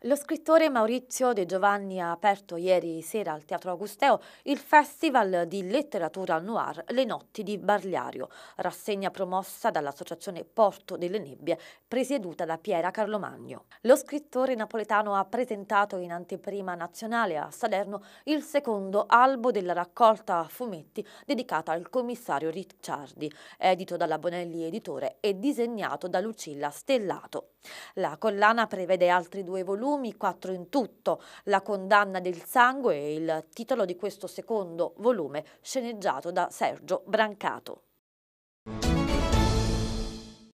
Lo scrittore Maurizio De Giovanni ha aperto ieri sera al Teatro Augusteo il Festival di Letteratura Noir Le Notti di Barliario, rassegna promossa dall'Associazione Porto delle Nebbie, presieduta da Piera Carlomagno. Lo scrittore napoletano ha presentato in anteprima nazionale a Salerno il secondo albo della raccolta a fumetti dedicata al commissario Ricciardi, edito dalla Bonelli Editore e disegnato da Lucilla Stellato. La collana prevede altri due volumi, quattro in tutto, La condanna del sangue e il titolo di questo secondo volume sceneggiato da Sergio Brancato.